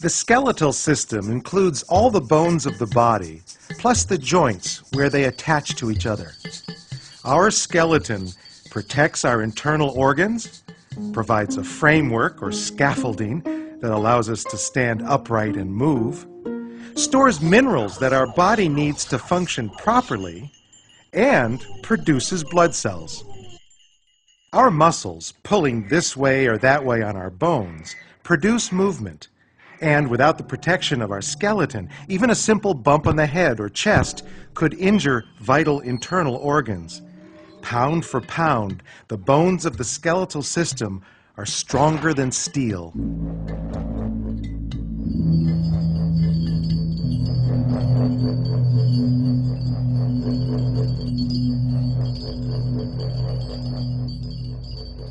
The skeletal system includes all the bones of the body, plus the joints where they attach to each other. Our skeleton protects our internal organs, provides a framework or scaffolding that allows us to stand upright and move, stores minerals that our body needs to function properly, and produces blood cells. Our muscles, pulling this way or that way on our bones, produce movement. And without the protection of our skeleton, even a simple bump on the head or chest could injure vital internal organs. Pound for pound, the bones of the skeletal system are stronger than steel.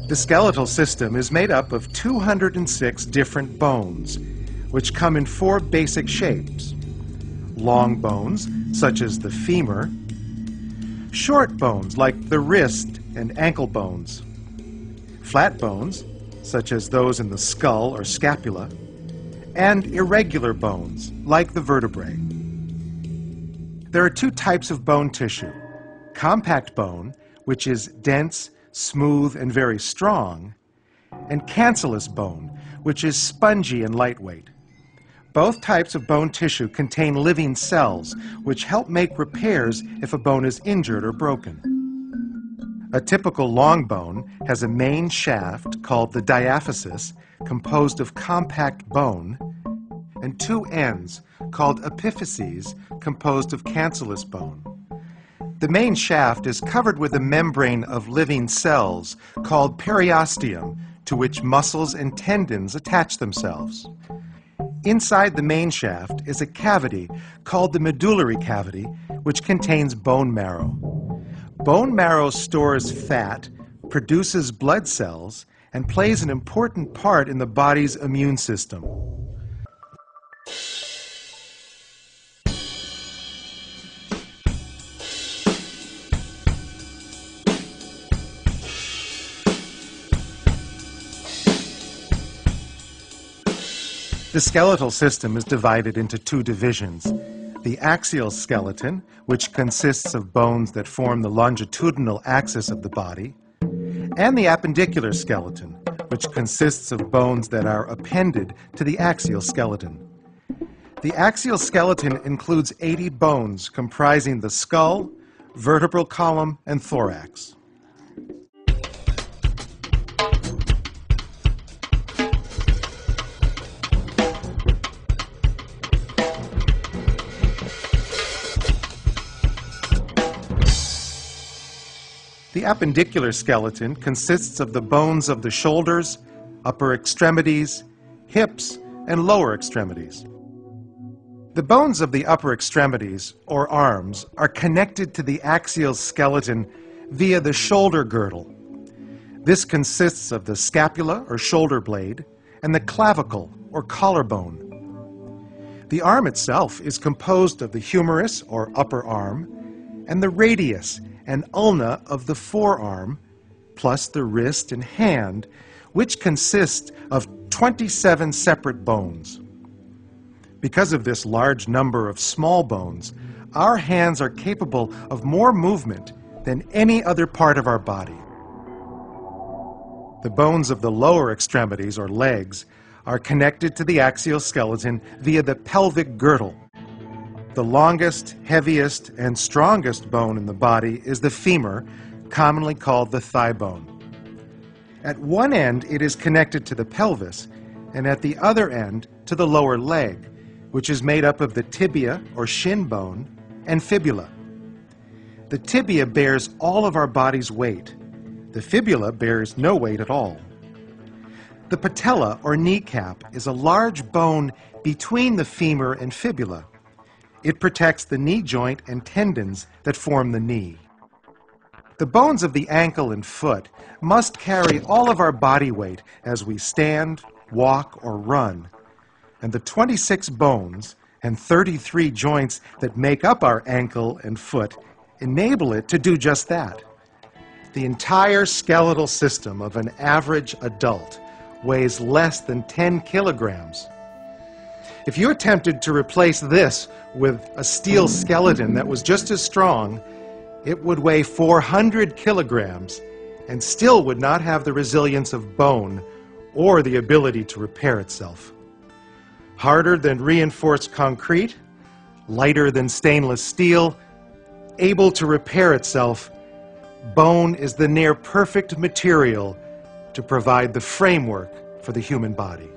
The skeletal system is made up of 206 different bones, which come in four basic shapes. Long bones, such as the femur, short bones like the wrist and ankle bones, flat bones, such as those in the skull or scapula, and irregular bones, like the vertebrae. There are two types of bone tissue compact bone, which is dense smooth and very strong, and cancellous bone, which is spongy and lightweight. Both types of bone tissue contain living cells, which help make repairs if a bone is injured or broken. A typical long bone has a main shaft called the diaphysis, composed of compact bone, and two ends called epiphyses, composed of cancellous bone. The main shaft is covered with a membrane of living cells called periosteum, to which muscles and tendons attach themselves. Inside the main shaft is a cavity called the medullary cavity, which contains bone marrow. Bone marrow stores fat, produces blood cells, and plays an important part in the body's immune system. The skeletal system is divided into two divisions. The axial skeleton, which consists of bones that form the longitudinal axis of the body, and the appendicular skeleton, which consists of bones that are appended to the axial skeleton. The axial skeleton includes 80 bones comprising the skull, vertebral column, and thorax. The appendicular skeleton consists of the bones of the shoulders, upper extremities, hips, and lower extremities. The bones of the upper extremities, or arms, are connected to the axial skeleton via the shoulder girdle. This consists of the scapula, or shoulder blade, and the clavicle, or collarbone. The arm itself is composed of the humerus, or upper arm, and the radius, and ulna of the forearm, plus the wrist and hand, which consist of 27 separate bones. Because of this large number of small bones, our hands are capable of more movement than any other part of our body. The bones of the lower extremities, or legs, are connected to the axial skeleton via the pelvic girdle, the longest, heaviest, and strongest bone in the body is the femur, commonly called the thigh bone. At one end, it is connected to the pelvis, and at the other end, to the lower leg, which is made up of the tibia or shin bone and fibula. The tibia bears all of our body's weight. The fibula bears no weight at all. The patella or kneecap is a large bone between the femur and fibula it protects the knee joint and tendons that form the knee. The bones of the ankle and foot must carry all of our body weight as we stand, walk, or run. And the 26 bones and 33 joints that make up our ankle and foot enable it to do just that. The entire skeletal system of an average adult weighs less than 10 kilograms. If you attempted to replace this with a steel skeleton that was just as strong, it would weigh 400 kilograms and still would not have the resilience of bone or the ability to repair itself. Harder than reinforced concrete, lighter than stainless steel, able to repair itself, bone is the near perfect material to provide the framework for the human body.